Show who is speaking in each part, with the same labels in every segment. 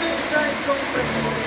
Speaker 1: Yes, I comprendo.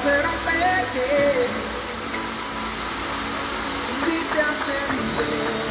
Speaker 1: Sposerò perché Mi piace ridere